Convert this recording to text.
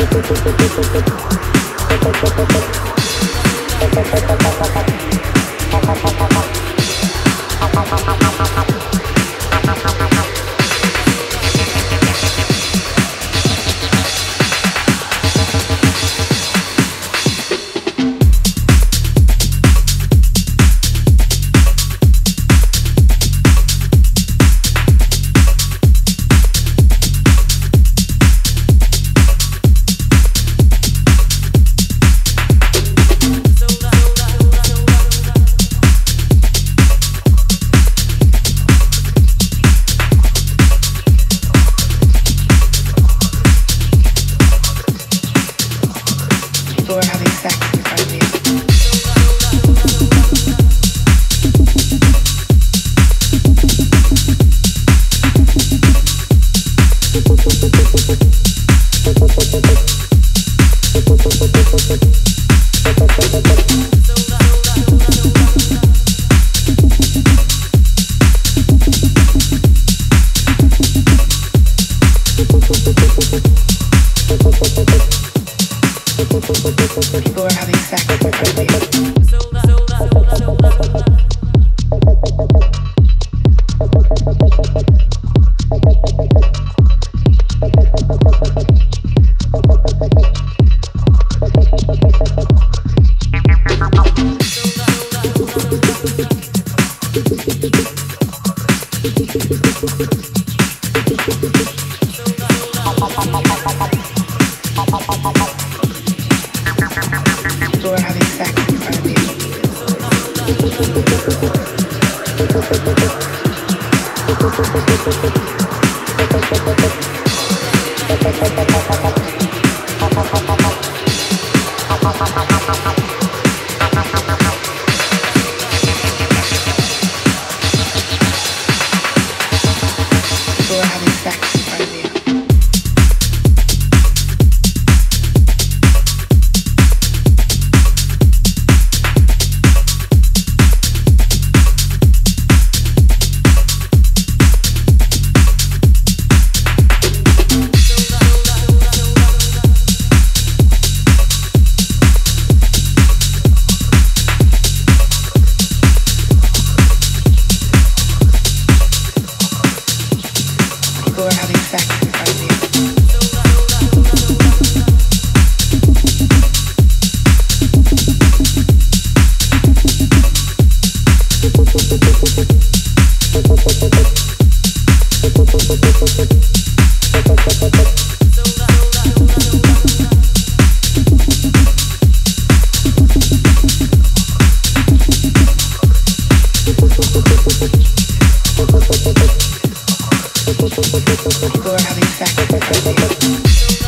Thank you. People are having sex with zula, zula, Thank you. Thank People who are having sex with their babies.